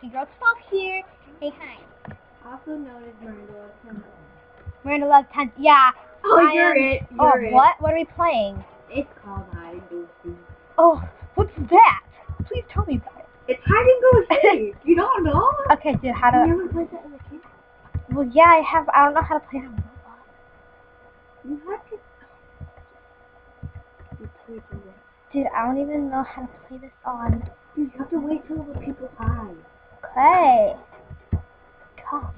friend, Shocky Girl 12 here. Hey, hi. Also known as Miranda Temple. Miranda loves 10. Yeah. Oh, I you're am- it. Oh, You're it. what? What are we playing? It's called hide and go seek. Oh, what's that? Please tell me about it. It's hide and go seek. you don't know? Okay, dude, how You to... never played that as a kid? Well, yeah, I have... I don't know how to play on. You have to. You played it. Dude, I don't even know how to play this on... Dude, you have to wait till the people hide. Okay. God.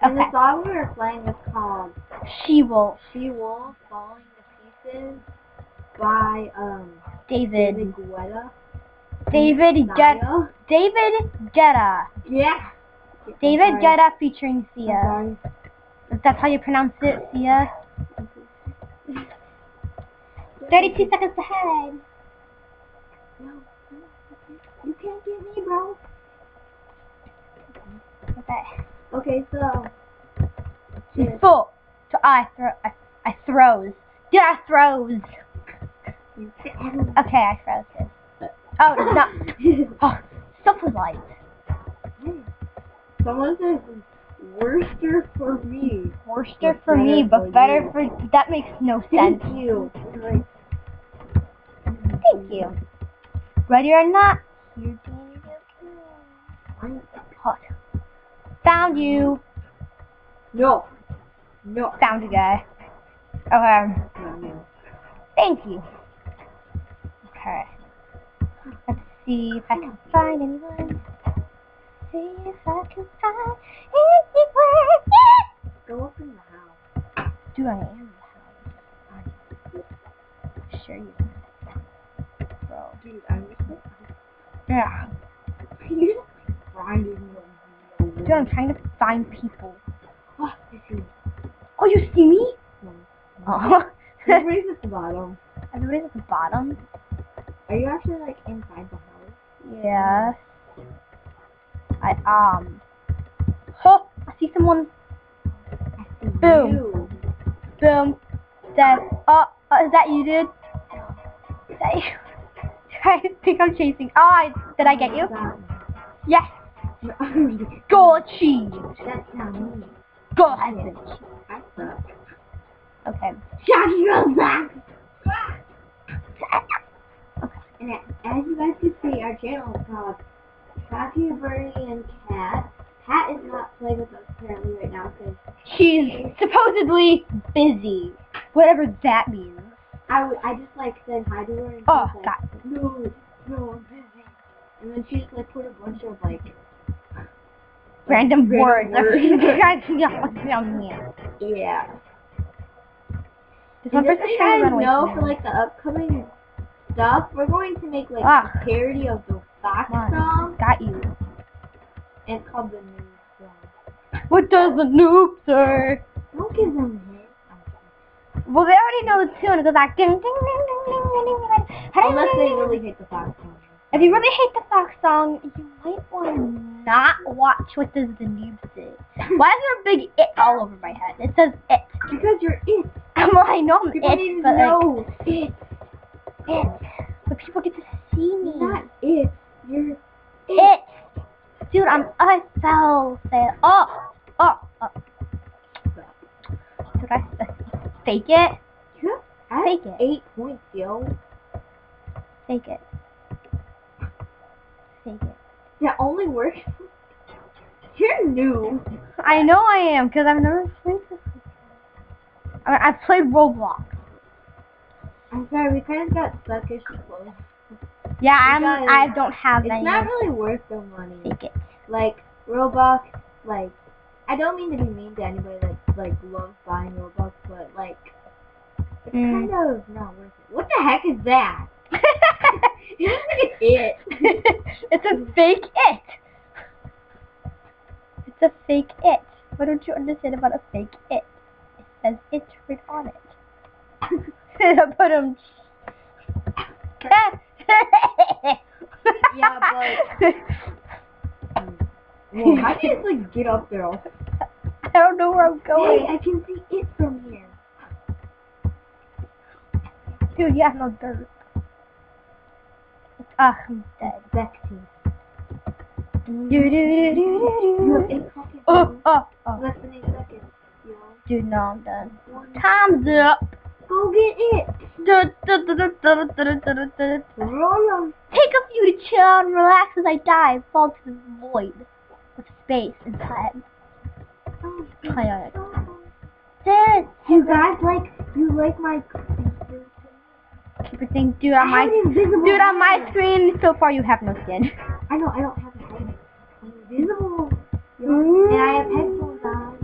And the song we were playing was called She Wolf. She Wolf Falling to Pieces by um David. David Guetta. David Guetta. David Guetta. Yeah. David. Guetta featuring Sia. That's how you pronounce it, Sia. 32 seconds ahead. No, no, you can't get me, bro. Okay. So. Shit. Full. So I throw. I, I throws. Dude, I throws. Okay, I froze this. Oh, no. Oh, was light. Someone says Worcester for me. Worcester for me, but for better you. for. That makes no sense. Thank you. Thank you. Ready or not? You're doing it. Hot. Found you. No. No. Found a guy. Okay. No, no. Thank you. Okay. Let's see if I can find anyone. See if I can find anyone. Yeah! Go up in the house. Do I am in the house? Sure you. Bro. Dude, I'm just Yeah. you're just grinding Dude, I'm trying to find people. Oh, I see. Oh, you see me? No. Oh. Everybody's at the bottom. Everybody's at the bottom. Are you actually like inside the house? Yes. I um. Oh, I see someone. I see Boom. you. Boom. Dead. Oh, oh, is that you, dude? Is that you? I think I'm chasing. Oh, I, did I get you? Yes. Goal achieved. That's not me. Been achieved. I suck. Okay. Shocky runs back. And as you guys can see, our channel is called Shocky, Birdie, and Cat. Cat is not playing with us currently right now because She's supposedly busy. Whatever that means. I, w- I just like said hi to her and Oh, was like, got no, no, I'm busy. And then she just like put a bunch of like Random, Random words. words. yeah. This one And just person so you to guys run away know from for like the upcoming stuff, we're going to make like Ah. a parody of the Fox song. Got you. And it's called the New Song. What does the noob say? Don't give them a. Well, they already know the tune. It goes like ding ding ding ding ding ding ding. ding. Unless they really hate the Fox song. If you really hate the Fox song, you might want to not watch what does the noob say. Why is there a big it all over my head? It says it. Because you're it. well, I know I'm People it, need to but like, it. it. But people get to see me. Not it. You're it. Dude, I'm I fell. Fail. Oh, oh, oh. Did I uh, fake it? Yeah. I Fake it. eight points, yo. Fake it. Fake it. That only works. You're new. I know I am, because I've never played this before. I mean, I've played Roblox. I'm sorry, we kind of got suckish close. Yeah, I'm, I don't have It's any. not really worth the money. Fake it. Like Roblox, like I don't mean to be mean to anybody that like loves buying Roblox, but like it's Mm. kind of not worth it. What the heck is that? it. It's a fake it. It's a fake it. Why don't you understand about a fake it? It says it right on it. I Put them. Yeah, but- Well, how do you like get up there? I don't know where I'm going. Hey, I can see it from here. Dude, you have no dirt. Ah, he's dead. Back to you. Do do do do do do. Oh oh oh. Less than eight seconds. Yo. Dude, no, I'm done. One. Time's up. Go get it. Take a few to chill and relax as I dive, fall to the void of space and time. Oh, You guys like you like my it thing, dude, on I my dude on my screen. So far, you have no skin. I know I don't have a. I'm invisible. Yo. Mm. And I have headphones on.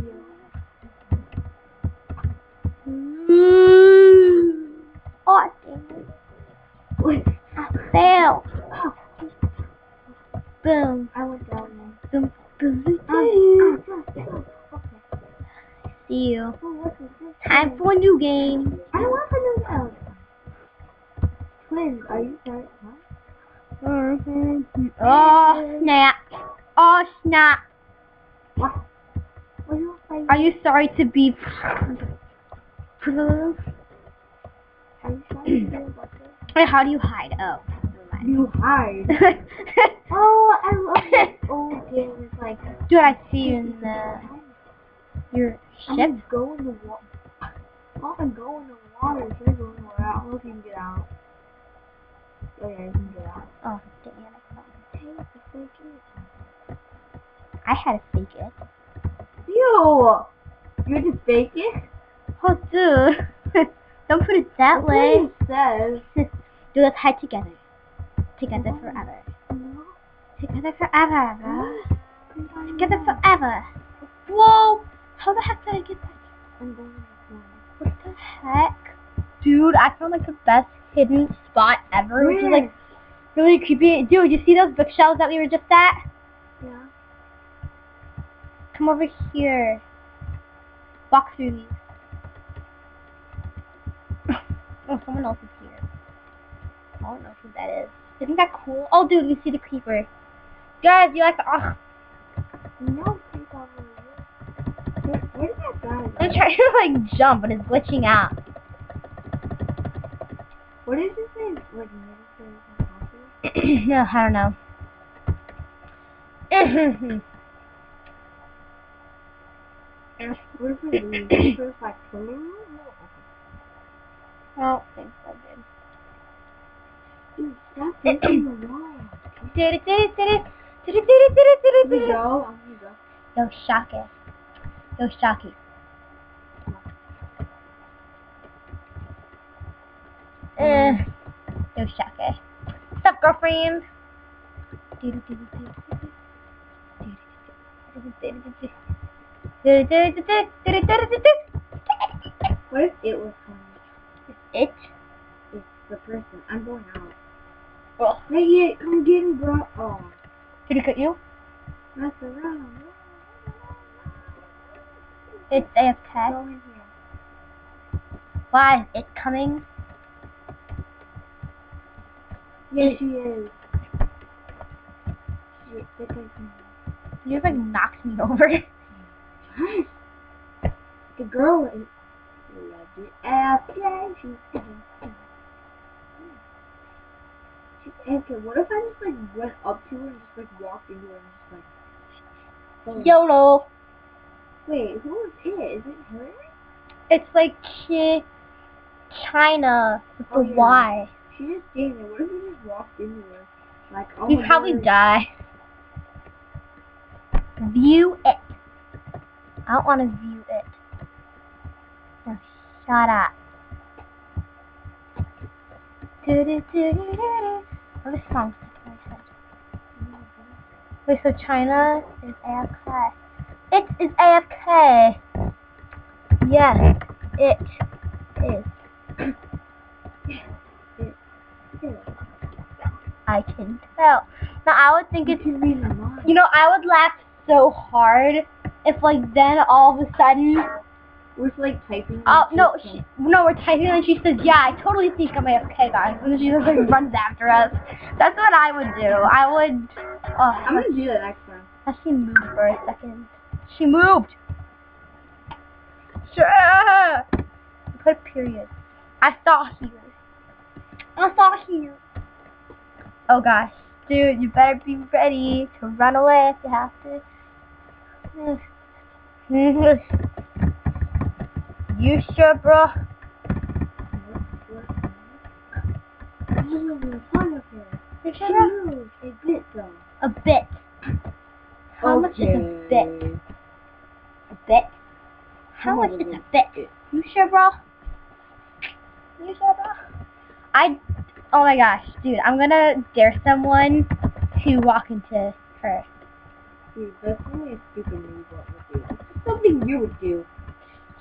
Yo. Oh, damn mm. it. Wait. I failed. Oh, Boom, I went down boom, boom, boom. there. Oh, oh, okay. See you. Oh, what is this? Time for a new game. I don't want to know that. Twins, are you sorry? Huh? Mm-hmm. Oh snap! Oh snap! What? What are you? Are you sorry to be? Are you sorry to do about this? Wait, how do you hide? Oh. You hide. Oh, I love this old game. It's like Dude, I see you in the your I'm gonna go in the water. I'm go in the water. You're going where I don't know if you can get out. Oh yeah, you can get out. Oh, damn it! Fake it. I had to fake it. Ew! You just fake it? Oh, dude, don't put it that That's way. what it says. Dude, let's hide together. Together forever. No. Together forever. bro. Together forever. Whoa! How the heck did I get that? I'm going in the corner. What the heck? Dude, I found like the best hidden spot ever, which is like really creepy. Dude, you see those bookshelves that we were just at? Yeah. Come over here. Walk through these. oh, someone else is here. I don't know who that is. Isn't that cool? Oh, dude, we see the creeper. Guys, you like the... Oh, No, please over. Where, where did that guy go? I'm trying to like jump, but it's glitching out. What is his name? Like, Minister Impossible? no, I don't know. What if we leave? What if it's like, hello? thanks, so good. Dude, stop breaking the wall. Did it, did it, did it, did it, did it, did it, did it, did it. go. I'm gonna. Yo, shocky. Yo, shocky. Uh, yo, shocky up, girlfriend? What if it was um, funny? It? It's the person. I'm going out. Well, not yet. I'm getting brought on. Did he cut you? Mess around. It's AFK. Why is it coming? Yeah, she is. Shit, that guy's in You like knocked me over. The girl is loved it. AFK. She's She's AFK. What if I just like went up to her and just like walked into her and just like. Oh. YOLO. Wait, who is it? Is it her? It's like Chi- China with the Oh, yeah. Y. She's just there. What if we just walked into her? Like, oh You probably God. die. View it. I don't want to view it. Now shut up. Do-do-do-do-do-do. Oh, this song's stuck in my head. Wait, so China is AFK. It is AFK. Yes, it is. I can tell. Now I would think it's. You know, I would laugh so hard if, like, then all of a sudden, We're like typing. oh and no, she, no, we're typing and she says, "Yeah, I totally think I'm AFK, guys," and then she just like runs after us. That's what I would do. I would. Oh, I'm gonna do that next time. she moved for a second. She moved. Sure. Put a period. I saw here. I saw here. Oh gosh. Dude, you better be ready to run away if you have to. you sure, bro? Ooh, fun of her. You sure? a bit though. A bit. How much is a bit? A bit? How much is a bit? You sure, bro? You sure, bro? I. Oh my gosh, dude! I'm gonna dare someone to walk into her. Dude, that's only a stupid move what would do. Something you would do.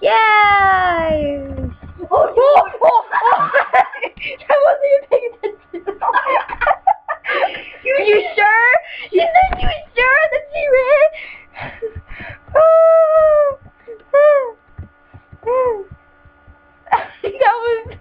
Yes! Oh, oh, oh, oh. I wasn't even paying attention. you, you sure? You said you sure that she ran? that was...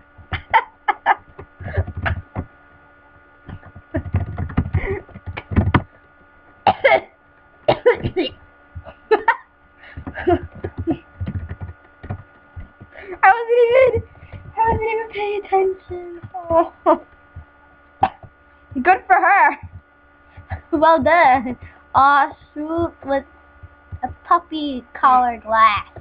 I wasn't even, I wasn't even paying attention. Oh. Good for her. Well done. Aw, shoot with a puppy collar glass.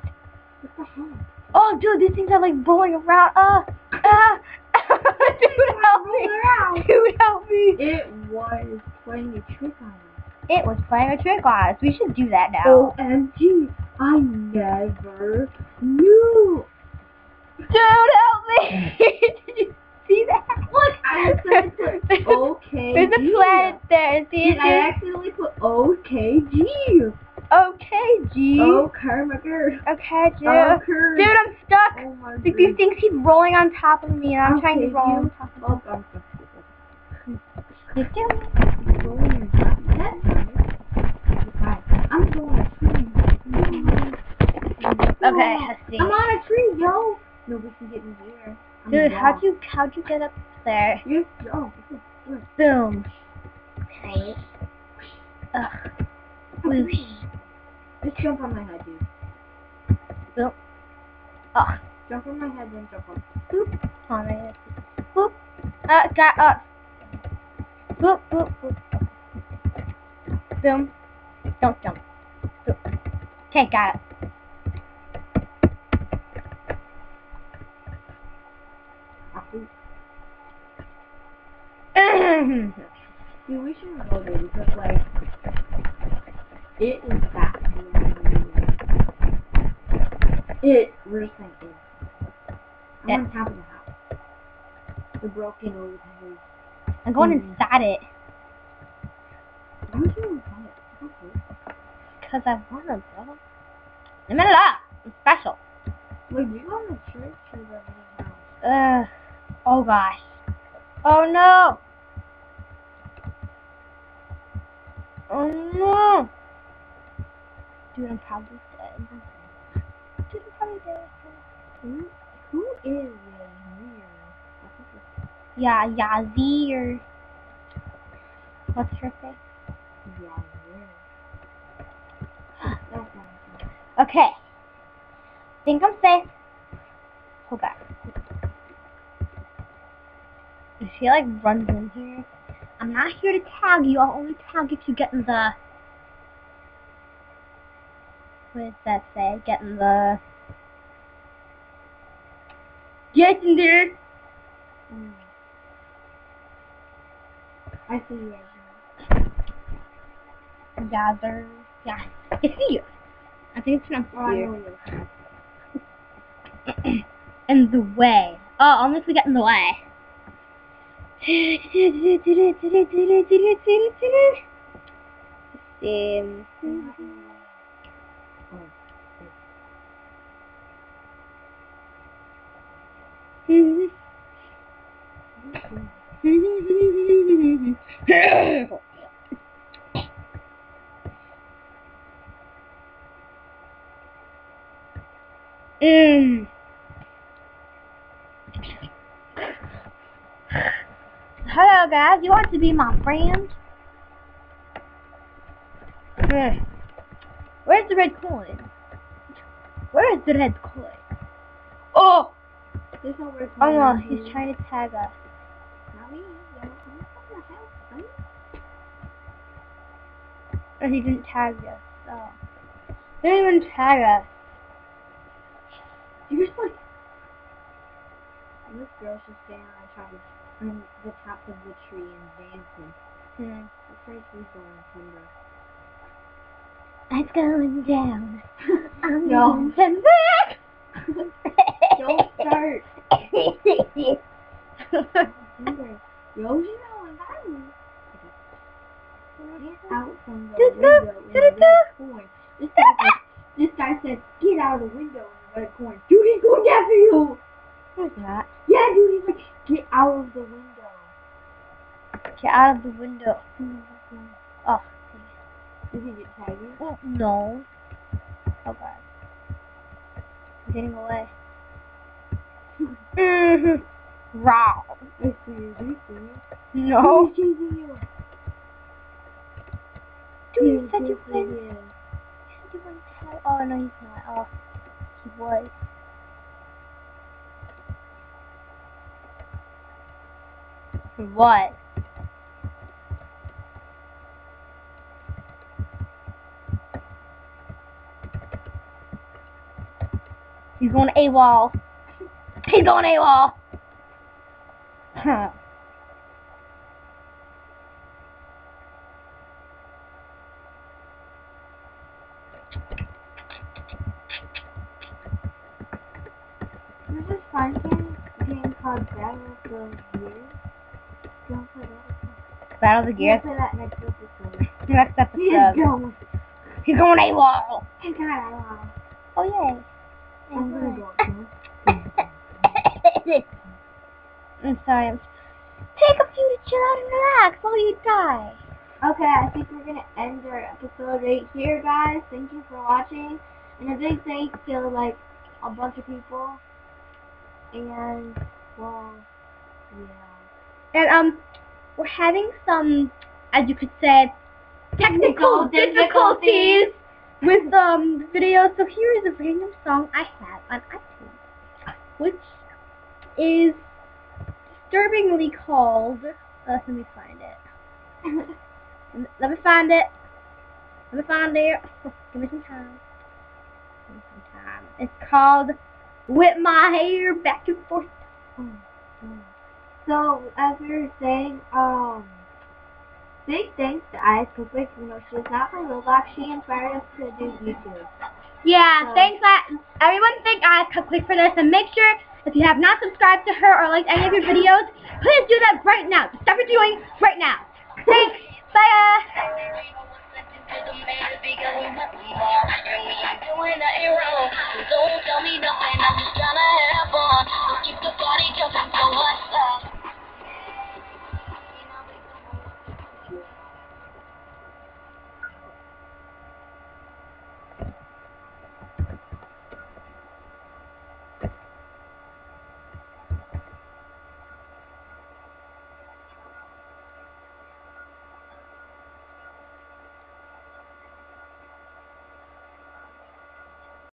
What the heck? Oh, dude, these things are like rolling around. Uh, uh. dude, help me. around. Dude, help me. It was playing a trick on us. It was playing a trick on us. We should do that now. OMG, I never knew. Dude, help me. Did you see that? Look, I accidentally put OK. There's a planet there. See And I accidentally put OKG. Okay, Oh, Kermagerd. Okay, dude. Oh, Dude, I'm stuck. Oh Like these things keep rolling on top of me, and I'm trying to roll on top of Oh, I'm so stupid. you. Dude. Rolling Fine. I'm going to tree. Okay. I'm on a tree, yo. No, we can get in here. Dude, how'd you how'd you get up there? You, oh, this. Boom. Okay. Ugh. Whoosh. Just jump on my head, dude. Boom. Oh, Jump on my head, then jump on. boop. On it. Boop. Uh, got up. Boop, boop, boop. Boom. Don't jump. Boop. Okay, got it. Dude, we shouldn't go there because, like, it is fast. It, we're just thinking. I'm Yeah. on top of the house. The broken old house. I'm going Mm. inside it Why don't you inside it? Because I want to, bro. I'm in love. I'm special. Wait, you go to church or the house? Ugh. Oh gosh. Oh no. Oh no. Dude, I'm probably dead. Dude, I'm probably dead. Who, who is Yazir? Yeah, Yazir. What's her face? Yazir. Okay. Think I'm safe. Hold back. If she like runs in here, I'm not here to tag you. I'll only tag if you get in the. What does that say? Get in the. Get in there. Mm. I see Yazir. Gather. Yeah. It's you. I think it's pronounced Oh, I Yazir. in the way. Oh, almost get in the way. Dile dile dile dile dile dile dile. Sistem. Hmm. Mm. Hello guys, you want to be my friend? Where's the red coin? Where is the red coin? Oh! There's no red Oh no, he's here. trying to tag us. Not me. Yeah, I'm from the house, right? Or he didn't tag us. Oh. He didn't even tag us. You Seriously? And this girl's just standing on top of on the top of the tree and dancing. Hmm. Looks like she's going timber. It's going down. I'm No. going back. Don't start. And I. Out from the window in red. This guy said, this guy said, get out of the window in the red corner. Dude, he's going after you. That? Yeah, dude, he's like, get out of the window. Get out of the window. Oh, Did he get tagged? oh no. Oh god. I'm getting away. Raw. I see you, I see you. No. He's chasing you. Dude, you He's said you you. You said you wouldn't tag. Oh no, he's not. Oh, he was. What? He's going AWOL. He's going AWOL. Huh. There's this fun game, game called Battle of the Years. Don't play that. Battle of the Gears. next episode. Next He is episode. going. He's going AWOL. God, I love. Oh yay. I'm gonna go. I'm sorry. I'm... Take a few to chill out and relax while you die. Okay, I think we're gonna end our episode right here, guys. Thank you for watching, and a big thanks to like a bunch of people. And well, yeah. And um, we're having some, as you could say, technical difficulties with um the video. So here is a random song I have on iTunes, which is disturbingly called. Uh, let me find it. Let me find it. Let me find it. Give me some time. Give me some time. It's called "Whip My Hair Back and Forth." So as we were saying, um, big thanks to Ice Quick. You know, she does not play Roblox. She inspired us to do YouTube. Yeah, So- thanks. I, everyone thank Ice click for this, and make sure if you have not subscribed to her or liked any of your videos, please do that right now. Stop what you're doing right now. Thanks. Bye.